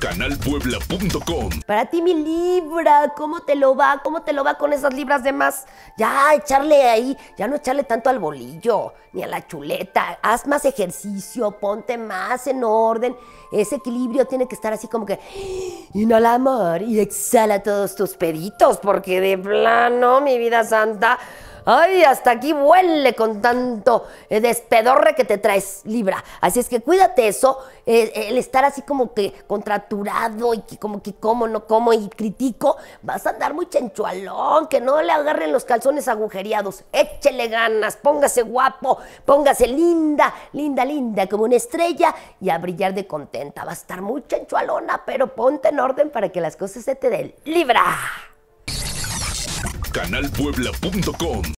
canalpuebla.com. Para ti, mi libra, ¿cómo te lo va? ¿Cómo te lo va con esas libras de más? Ya, echarle ahí, ya no echarle tanto al bolillo, ni a la chuleta. Haz más ejercicio, ponte más en orden. Ese equilibrio tiene que estar así como que inhala amor y exhala todos tus peditos, porque de plano, mi vida santa. Ay, hasta aquí huele con tanto eh, despedorre que te traes, Libra. Así es que cuídate eso, eh, el estar así como que contraturado y que como que como, no como y critico, vas a andar muy chenchualón, que no le agarren los calzones agujereados. Échele ganas, póngase guapo, póngase linda, linda, linda, como una estrella y a brillar de contenta. Va a estar muy chenchualona, pero ponte en orden para que las cosas se te den. Libra canalpuebla.com